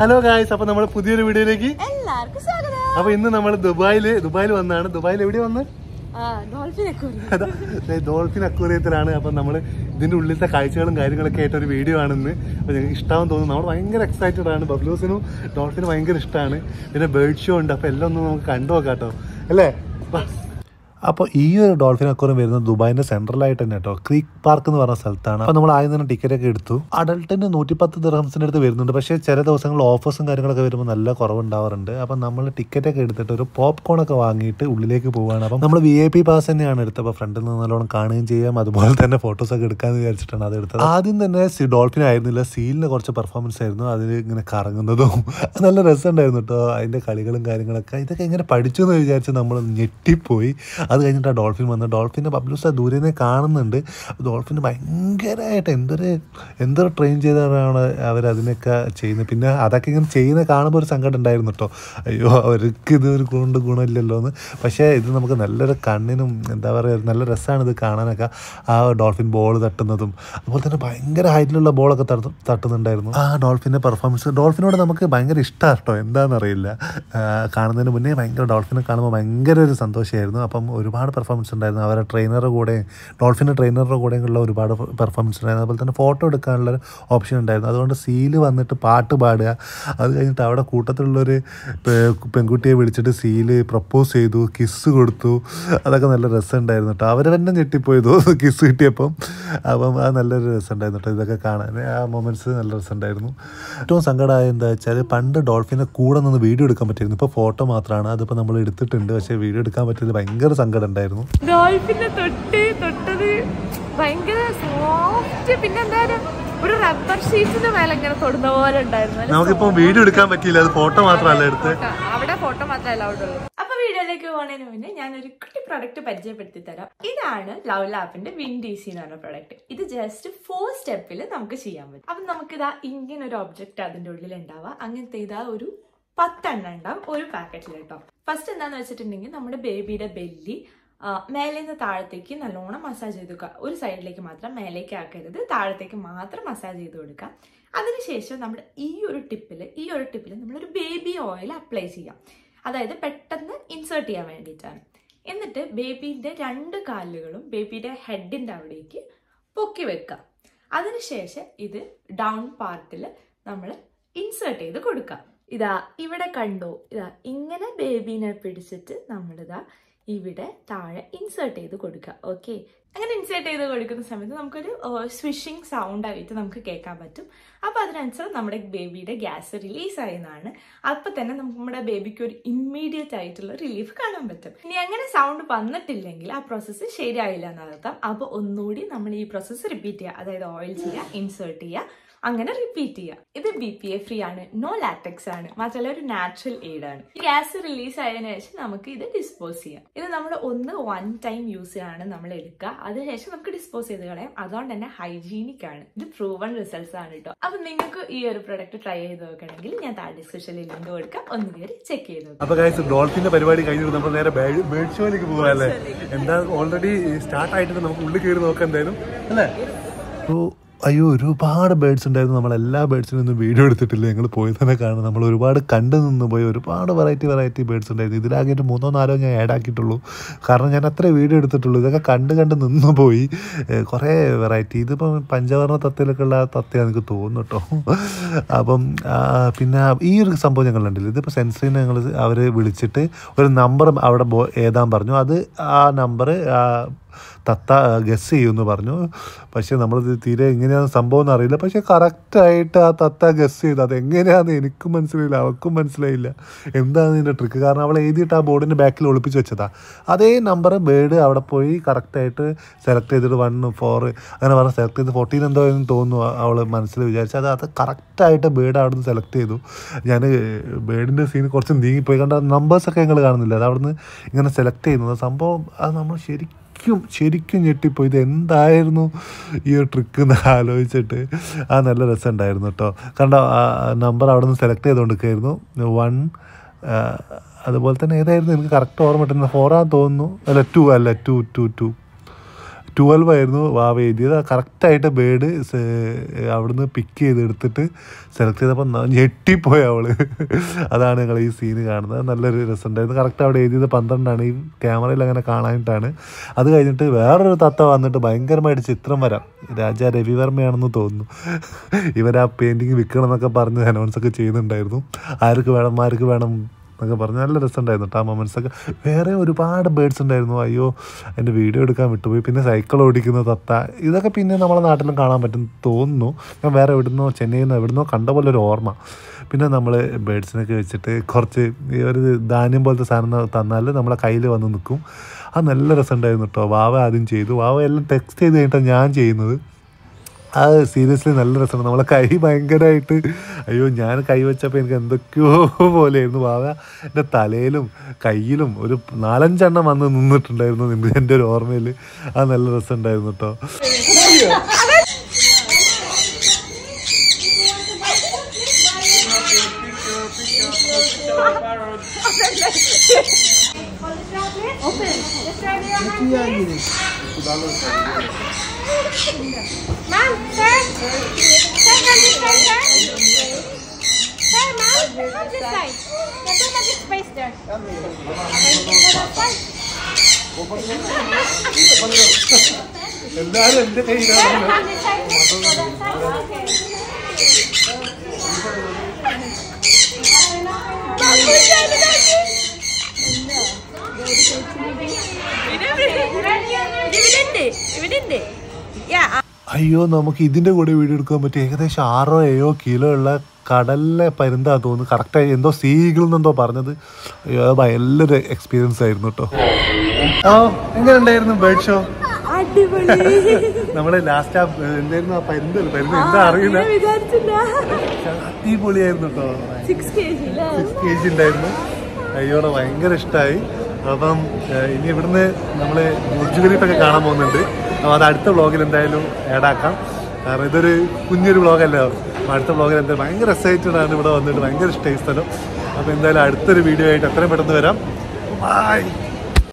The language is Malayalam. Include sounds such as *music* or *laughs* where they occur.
ഹലോ ഗായ്സ് അപ്പൊ നമ്മുടെ പുതിയൊരു വീഡിയോയിലേക്ക് എല്ലാവർക്കും സ്വാഗതം. അപ്പൊ ഇന്ന് നമ്മൾ ദുബായിൽ ദുബായിൽ വന്നാണ്. ദുബായിൽ എവിടെ വന്ന്? ഡോൾഫിൻ അക്വേറിയത്തിലാണ്. അപ്പൊ നമ്മൾ ഇതിന്റെ ഉള്ളിലത്തെ കാഴ്ചകളും കാര്യങ്ങളൊക്കെ ആയിട്ട് ഒരു വീഡിയോ ആണെന്ന്. അപ്പൊ ഞങ്ങൾക്ക് ഇഷ്ടമാണെന്ന് തോന്നുന്നു. നമ്മൾ ഭയങ്കര എക്സൈറ്റഡ് ആണ്. ബബ്ലൂസിനും ഡോൾഫിനും ഭയങ്കര ഇഷ്ടമാണ് പിന്നെ ബേർഡ് ഷോ ഉണ്ട്. അപ്പൊ എല്ലാം ഒന്ന് നമുക്ക് കണ്ടു നോക്കാം കേട്ടോ അല്ലേ. അപ്പോൾ ഈ ഒരു ഡോൾഫിൻ അക്വറിയം വരുന്നത് ദുബായിന്റെ സെൻട്രലായിട്ട് തന്നെ കേട്ടോ. ക്രീക്ക് പാർക്ക് എന്ന് പറഞ്ഞ സ്ഥലത്താണ്. അപ്പോൾ നമ്മൾ ആദ്യം തന്നെ ടിക്കറ്റ് ഒക്കെ എടുത്തു. അഡൾട്ടിന് നൂറ്റിപ്പത്ത് ദിർഹംസിന്റെ അടുത്ത് വരുന്നുണ്ട്. പക്ഷേ ചില ദിവസങ്ങളിൽ ഓഫേഴ്സും കാര്യങ്ങളൊക്കെ വരുമ്പോൾ നല്ല കുറവുണ്ടാവാറുണ്ട്. അപ്പം നമ്മൾ ടിക്കറ്റ് ഒക്കെ എടുത്തിട്ട് ഒരു പോപ്കോൺ ഒക്കെ വാങ്ങിയിട്ട് ഉള്ളിലേക്ക് പോവുകയാണ്. അപ്പം നമ്മൾ വി ഐ പി പാസ് തന്നെയാണ് എടുത്തത്. അപ്പോൾ ഫ്രണ്ടിൽ നിന്ന് നല്ലോണം കാണുകയും ചെയ്യാം. അതുപോലെ തന്നെ ഫോട്ടോസ് ഒക്കെ എടുക്കാമെന്ന് വിചാരിച്ചിട്ടാണ് അത് എടുത്തത്. ആദ്യം തന്നെ ഡോൾഫിൻ ആയിരുന്നില്ല. സീലിന് കുറച്ച് പെർഫോമൻസ് ആയിരുന്നു. അതിൽ ഇങ്ങനെ കറങ്ങുന്നതും നല്ല രസമുണ്ടായിരുന്നു കേട്ടോ. അതിന്റെ കളികളും കാര്യങ്ങളൊക്കെ. ഇതൊക്കെ ഇങ്ങനെ പഠിച്ചു എന്ന് വിചാരിച്ച് നമ്മൾ ഞെട്ടിപ്പോയി. അത് കഴിഞ്ഞിട്ട് ആ ഡോൾഫിൻ വന്ന് ഡോൾഫിന്റെ പബ്ലിസ് ദൂരെ നിന്ന് കാണുന്നുണ്ട്. ഡോൾഫിന് ഭയങ്കരമായിട്ട് എന്തൊരു എന്തൊരു ട്രെയിൻ ചെയ്താണ് അവർ അതിനൊക്കെ ചെയ്യുന്നത്. പിന്നെ അതൊക്കെ ഇങ്ങനെ ചെയ്യുന്ന കാണുമ്പോൾ ഒരു സങ്കടം ഉണ്ടായിരുന്നു കേട്ടോ. അയ്യോ അവർക്ക് ഇതൊരു കൊണ്ട് ഗുണമില്ലല്ലോ എന്ന് പക്ഷേ ഇത് നമുക്ക് നല്ലൊരു കണ്ണിനും എന്താ പറയുക നല്ല രസമാണ് ഇത് കാണാനൊക്കെ. ആ ഡോൾഫിൻ ബോൾ തട്ടുന്നതും അതുപോലെ തന്നെ ഭയങ്കര ഹൈറ്റിലുള്ള ബോളൊക്കെ തട്ടു തട്ടുന്നുണ്ടായിരുന്നു. ആ ഡോൾഫിന്റെ പെർഫോമൻസ് ഡോൾഫിനോട് നമുക്ക് ഭയങ്കര ഇഷ്ടമാണ് കേട്ടോ. എന്താണെന്നറിയില്ല കാണുന്നതിന് മുന്നേ ഭയങ്കര ഡോൾഫിനെ കാണുമ്പോൾ ഭയങ്കര ഒരു സന്തോഷമായിരുന്നു അപ്പം ഒരുപാട് പെർഫോമൻസ് ഉണ്ടായിരുന്നു. അവരുടെ ട്രെയിനറുടെ കൂടെ ഡോൾഫിന്റെ ട്രെയിനറുടെ കൂടെയുള്ള ഒരുപാട് പെർഫോമൻസ് ഉണ്ടായിരുന്നു. അതുപോലെ തന്നെ ഫോട്ടോ എടുക്കാനുള്ള ഓപ്ഷൻ ഉണ്ടായിരുന്നു. അതുകൊണ്ട് സീൽ വന്നിട്ട് പാട്ട് പാടുക. അത് കഴിഞ്ഞിട്ട് അവിടെ കൂട്ടത്തിലുള്ളൊരു പെൺകുട്ടിയെ വിളിച്ചിട്ട് സീൽ പ്രപ്പോസ് ചെയ്തു കിസ് കൊടുത്തു. അതൊക്കെ നല്ല രസമുണ്ടായിരുന്നു കേട്ടോ അവർ തന്നെ ഞെട്ടിപ്പോയത്? കിസ് കിട്ടിയപ്പം. അപ്പം അത് നല്ലൊരു രസമുണ്ടായിരുന്നു കേട്ടോ ഇതൊക്കെ കാണാൻ ആ മൊമെന്റ്സ് നല്ല രസമുണ്ടായിരുന്നു ഏറ്റവും സങ്കടമായ എന്താ വെച്ചാൽ പണ്ട് ഡോൾഫിനെ കൂടെ നിന്ന് വീഡിയോ എടുക്കാൻ പറ്റിയിരുന്നു. ഇപ്പോൾ ഫോട്ടോ മാത്രമാണ് അതിപ്പോൾ നമ്മൾ എടുത്തിട്ടുണ്ട്. പക്ഷേ വീഡിയോ എടുക്കാൻ പറ്റിയത് ഭയങ്കര സങ്കടം ഉണ്ടായിരുന്നു. ഡോൾഫിനെ തൊട്ട് തൊട്ടത് ഭയങ്കര സോഫ്റ്റ് പിന്നെ എന്തായാലും ഒരു റബ്ബർ ഷീറ്റിന്റെ മേലെ ഇങ്ങനെ തൊടുന്ന പോലെ ഉണ്ടായിരുന്നു. നല്ല നമുക്കിപ്പോൾ വീഡിയോ എടുക്കാൻ പറ്റിയില്ല. അത് ഫോട്ടോ മാത്രമല്ല എടുത്ത്. അവിടെ ഫോട്ടോ മാത്രമല്ല ഉള്ളൂ. അപ്പൊ വീഡിയോയിലേക്ക് പോകുന്നതിന് മുന്നേ ഞാൻ ഒരു കുട്ടി പ്രൊഡക്റ്റ് പരിചയപ്പെടുത്തി തരാം. ഇതാണ് ലവ് ലാപ്പിന്റെ വിൻഡിസി എന്ന് പറഞ്ഞ പ്രൊഡക്റ്റ് ഇത് ജസ്റ്റ് ഫോർ സ്റ്റെപ്പിൽ നമുക്ക് ചെയ്യാൻ പറ്റും. അപ്പൊ നമുക്കിതാ ഇങ്ങനെ ഒരു ഒബ്ജക്റ്റ് അതിന്റെ ഉള്ളിൽ ഉണ്ടാവുക അങ്ങനത്തെ ഇതാ ഒരു പത്തെണ്ണം ഉണ്ടാവും ഒരു പാക്കറ്റിൽ കേട്ടോ. ഫസ്റ്റ് എന്താന്ന് വെച്ചിട്ടുണ്ടെങ്കിൽ നമ്മുടെ ബേബിയുടെ ബെല്ലി മേലെ നിന്ന് താഴത്തേക്ക് നല്ലോണം മസാജ് ചെയ്ത് കൊടുക്കുക ഒരു സൈഡിലേക്ക് മാത്രം മേലേക്ക് ആക്കരുത്. താഴത്തേക്ക് മാത്രം മസാജ് ചെയ്ത് കൊടുക്കുക. അതിനുശേഷം നമ്മൾ ഈ ഒരു ടിപ്പിൽ ഈ ഒരു ടിപ്പിൽ നമ്മളൊരു ബേബി ഓയിൽ അപ്ലൈ ചെയ്യാം. അതായത് പെട്ടെന്ന് ഇൻസേർട്ട് ചെയ്യാൻ വേണ്ടിയിട്ടാണ്. എന്നിട്ട് ബേബീന്റെ രണ്ട് കാലുകളും ബേബിയുടെ ഹെഡിന്റെ അവിടേക്ക് പൊക്കി വെക്കുക. അതിനുശേഷം ഇത് ഡൗൺ പാർട്ടിൽ നമ്മൾ ഇൻസേർട്ട് ചെയ്ത് കൊടുക്കാം ഇതാ ഇവിടെ കണ്ടോ? ഇതാ ഇങ്ങനെ ബേബീനെ പിടിച്ചിട്ട് നമ്മളിതാ ഇവിടെ താഴെ ഇൻസേർട്ട് ചെയ്ത് കൊടുക്കുക ഓക്കെ അങ്ങനെ ഇൻസേർട്ട് ചെയ്ത് കൊടുക്കുന്ന സമയത്ത് നമുക്കൊരു സ്വിഷിങ് സൗണ്ട് ആയിട്ട് നമുക്ക് കേൾക്കാൻ പറ്റും. അപ്പോൾ അതിനനുസരിച്ച് നമ്മുടെ ബേബിയുടെ ഗ്യാസ് റിലീസ് ആയെന്നാണ്. അപ്പോൾ തന്നെ നമുക്ക് നമ്മുടെ ബേബിക്ക് ഒരു ഇമ്മീഡിയറ്റ് ആയിട്ടുള്ള റിലീഫ് കാണാൻ പറ്റും. ഇനി അങ്ങനെ സൗണ്ട് വന്നിട്ടില്ലെങ്കിൽ ആ പ്രോസസ്സ് ശരിയായില്ല എന്നർത്ഥം. അപ്പോൾ ഒന്നുകൂടി നമ്മൾ ഈ പ്രോസസ്സ് റിപ്പീറ്റ് ചെയ്യുക അതായത് ഓയിൽ ചെയ്യുക ഇൻസേർട്ട് ചെയ്യുക. അങ്ങനെ റിപ്പീറ്റ് ചെയ്യുക ഇത് ബി പി എ ഫ്രീ ആണ്. നോ ലാറ്റക്സ് ആണ്. മാത്രമല്ല ഒരു നാച്ചുറൽ എയ്ഡ് ആണ്. ഗ്യാസ് റിലീസ് ആയതിനു ശേഷം നമുക്ക് ഇത് ഡിസ്പോസ് ചെയ്യാം. ഇത് നമ്മൾ ഒന്ന് വൺ ടൈം യൂസ് ആണ് നമ്മൾ എടുക്കുക. അതിനുശേഷം നമുക്ക് ഡിസ്പോസ് ചെയ്ത് കളയാം. അതുകൊണ്ട് തന്നെ ഹൈജീനിക് ആണ്. ഇത് പ്രൂവൺ റിസൾട്ട്സ് ആണ് കേട്ടോ അപ്പൊ നിങ്ങൾക്ക് ഈ ഒരു പ്രൊഡക്റ്റ് ട്രൈ ചെയ്ത് നോക്കണമെങ്കിൽ ഞാൻ താഴെ ഡിസ്ക്രിപ്ഷനിൽ ലിങ്ക് കൊടുക്കാം. ഒന്ന് കയറി ചെക്ക് ചെയ്ത് നോക്കാം. അപ്പൊ ഡോൾഫിന്റെ പരിപാടി കഴിഞ്ഞിട്ട് നമ്മൾ നേരെ ബേർഡ് ഷോയിലേക്ക് പോകാല്ലേ എന്താ ഓൾറെഡി സ്റ്റാർട്ട് ആയിട്ടുണ്ട്. നമുക്ക് ഉള്ളിൽ കയറി നോക്കാം എന്തായാലും. അല്ലേ? അയ്യോ ഒരുപാട് ബേഡ്സ് ഉണ്ടായിരുന്നു. നമ്മൾ എല്ലാ ബേഡ്സിനും ഒന്നും വീഡിയോ എടുത്തിട്ടില്ല. ഞങ്ങൾ പോയി തന്നെ കാണുന്നത് നമ്മൾ ഒരുപാട് കണ്ടു നിന്ന് പോയി. ഒരുപാട് വെറൈറ്റി വെറൈറ്റി ബേഡ്സ് ഉണ്ടായിരുന്നു. ഇതിലാകിയിട്ട് മൂന്നോ നാലോ ഞാൻ ആഡ് ആക്കിയിട്ടുള്ളൂ. കാരണം ഞാൻ അത്ര വീഡിയോ എടുത്തിട്ടുള്ളൂ. ഇതൊക്കെ കണ്ട് കണ്ട് നിന്ന് പോയി. കുറേ വെറൈറ്റി ഇതിപ്പം പഞ്ചവർണ തത്തയിലൊക്കെ ഉള്ള തത്തയാണ് എനിക്ക് തോന്നുന്നു കേട്ടോ അപ്പം പിന്നെ ഈ ഒരു സംഭവം ഞങ്ങൾ കണ്ടില്ല. ഇതിപ്പോൾ സെൻസറിനെ ഞങ്ങൾ അവർ വിളിച്ചിട്ട് ഒരു നമ്പർ അവിടെ എഴുതാൻ പറഞ്ഞു. അത് ആ നമ്പർ തത്ത ഗസ് ചെയ്യുമെന്ന് പറഞ്ഞു. പക്ഷേ നമ്മൾ തീരെ എങ്ങനെയാണ് സംഭവം എന്ന് അറിയില്ല. പക്ഷേ കറക്റ്റായിട്ട് ആ തത്ത ഗസ് ചെയ്ത്. അത് എങ്ങനെയാണെന്ന് എനിക്കും മനസ്സിലായില്ല അവൾക്കും മനസ്സിലായില്ല. എന്താണ് ഇതിന്റെ ട്രിക്ക് കാരണം അവൾ എഴുതിയിട്ട് ആ ബോർഡിന്റെ ബാക്കിൽ ഒളിപ്പിച്ച് വെച്ചതാ. അതേ നമ്പർ ബേർഡ് അവിടെ പോയി കറക്റ്റായിട്ട് സെലക്ട് ചെയ്തിട്ട് വൺ ഫോർ അങ്ങനെ പറഞ്ഞാൽ സെലക്ട് ചെയ്ത് ഫോർട്ടീൻ എന്തോ എന്ന് തോന്നുന്നു അവൾ മനസ്സിൽ വിചാരിച്ചു. അത് കറക്റ്റായിട്ട് ബേർഡ് അവിടെ നിന്ന് സെലക്ട് ചെയ്തു. ഞാൻ ബേർഡിന്റെ സീൻ കുറച്ച് നീങ്ങിപ്പോയി. കണ്ട നമ്പേഴ്സൊക്കെ ഞങ്ങൾ കാണുന്നില്ല. അത് അവിടുന്ന് ഇങ്ങനെ സെലക്ട് ചെയ്യുന്നത്. സംഭവം അത് നമ്മൾ ശരിക്കും ശരിക്കും ശരിക്കും ഞെട്ടിപ്പോയി. ഇത് എന്തായിരുന്നു ഈ ഒരു ട്രിക്ക് എന്ന് ആലോചിച്ചിട്ട്? ആ നല്ല രസം ഉണ്ടായിരുന്നു കേട്ടോ കണ്ടോ ആ നമ്പർ അവിടെ നിന്ന് സെലക്ട് ചെയ്തുകൊണ്ടിരിക്കുകയായിരുന്നു വൺ അതുപോലെ തന്നെ ഏതായിരുന്നു എനിക്ക് കറക്റ്റ് ഓർമ്മ കിട്ടുന്നത്? ഫോറാന്ന് തോന്നുന്നു. അല്ല ടു അല്ല ടു ടു ടു ട്വൽവ് ആയിരുന്നു വാവ എഴുതിയത്. കറക്റ്റായിട്ട് ബേഡ് അവിടുന്ന് പിക്ക് ചെയ്ത് എടുത്തിട്ട് സെലക്ട് ചെയ്തപ്പോൾ ഞെട്ടിപ്പോയി അവൾ. അതാണ് ഞങ്ങൾ ഈ സീന് കാണുന്നത്. നല്ലൊരു രസമുണ്ടായിരുന്നു കറക്റ്റ് അവിടെ എഴുതിയത് പന്ത്രണ്ടാണ്. ഈ ക്യാമറയിൽ അങ്ങനെ കാണാനായിട്ടാണ് അത് കഴിഞ്ഞിട്ട് വേറൊരു തത്ത വന്നിട്ട് ഭയങ്കരമായിട്ട് ചിത്രം വരാം. രാജ രവിവർമ്മയാണെന്ന് തോന്നുന്നു. ആ പെയിന്റിങ് വിൽക്കണം എന്നൊക്കെ പറഞ്ഞ് അനൗൺസ് ഒക്കെ ചെയ്യുന്നുണ്ടായിരുന്നു. ആർക്ക് വേണം ആർക്ക് വേണം എന്നൊക്കെ പറഞ്ഞ് നല്ല രസമുണ്ടായിരുന്നു കേട്ടോ ആ മൊമെൻസൊക്കെ വേറെ ഒരുപാട് ബേഡ്സ് ഉണ്ടായിരുന്നു. അയ്യോ എന്റെ വീഡിയോ എടുക്കാൻ വിട്ടുപോയി. പിന്നെ സൈക്കിൾ ഓടിക്കുന്ന തത്ത. ഇതൊക്കെ പിന്നെ നമ്മളെ നാട്ടിലും കാണാൻ പറ്റും തോന്നുന്നു. ഞാൻ വേറെ എവിടുന്നോ ചെന്നൈയിൽ നിന്ന് എവിടുന്നോ കണ്ട പോലെ ഒരു ഓർമ്മ. പിന്നെ നമ്മൾ ബേഡ്സിനൊക്കെ വെച്ചിട്ട് കുറച്ച് ഈ ഒരു ധാന്യം പോലത്തെ സാധനം തന്നാൽ നമ്മളെ കയ്യിൽ വന്ന് നിൽക്കും. അത് നല്ല രസമുണ്ടായിരുന്നു കേട്ടോ വാവ ആദ്യം ചെയ്തു. വാവ എല്ലാം ടെക്സ്റ്റ് ചെയ്ത് കഴിഞ്ഞിട്ടാണ് ഞാൻ ചെയ്യുന്നത്. അത് സീരിയസ്ലി നല്ല രസമാണ്. നമ്മളെ കൈ ഭയങ്കരമായിട്ട് അയ്യോ ഞാൻ കൈ വെച്ചപ്പോൾ എനിക്ക് എന്തൊക്കെയോ പോലെയായിരുന്നു. വാവ എന്റെ തലയിലും കയ്യിലും ഒരു നാലഞ്ചെണ്ണം വന്ന് നിന്നിട്ടുണ്ടായിരുന്നു നിന്റെ എന്റെ ഒരു ഓർമ്മയിൽ ആ നല്ല രസമുണ്ടായിരുന്നു കേട്ടോ. Mom, sir. Sir, come this side, Enggak, enggak kayak gitu. Dividende, dividende, dividende. അയ്യോ നമുക്ക് ഇതിന്റെ കൂടെ വീഡിയോ എടുക്കാൻ പറ്റും ഏകദേശം ആറോ ഏഴോ കിലോ ഉള്ള കടലിലെ പരുന്താ തോന്നുന്നു. കറക്റ്റായി എന്തോ സീഗിൾ എന്നെന്തോ പറഞ്ഞത്. അയ്യോ അത് നല്ലൊരു എക്സ്പീരിയൻസ് ആയിരുന്നു കേട്ടോ *laughs* ആ എങ്ങനെ ഉണ്ടായിരുന്നു ബേർഡ് ഷോ നമ്മൾ ലാസ്റ്റ് ആ എന്തായിരുന്നു ആ പരുന്ത്? പരുന്ത് എന്താ അറിയില്ല. അടിപൊളിയായിരുന്നു കേട്ടോ സിക്സ് കെ ജി ഉണ്ടായിരുന്നു അയ്യോടെ ഭയങ്കര ഇഷ്ടമായി അപ്പം ഇനി ഇവിടുന്ന് നമ്മൾ ബുർജ് ഖലീഫൊക്കെ കാണാൻ പോകുന്നുണ്ട്. അപ്പോൾ അത് അടുത്ത വ്ളോഗിൽ എന്തായാലും ആഡാക്കാം കാരണം ഇതൊരു കുഞ്ഞൊരു വ്ളോഗല്ലേ അടുത്ത വ്ളോഗിൽ എന്തായാലും ഭയങ്കര എക്സൈറ്റഡ് ആണ് ഇവിടെ വന്നിട്ട് ഭയങ്കര ഇഷ്ടമായി സ്ഥലം. അപ്പോൾ എന്തായാലും അടുത്തൊരു വീഡിയോ ആയിട്ട് എത്രയും പെട്ടെന്ന് വരാം. ബൈ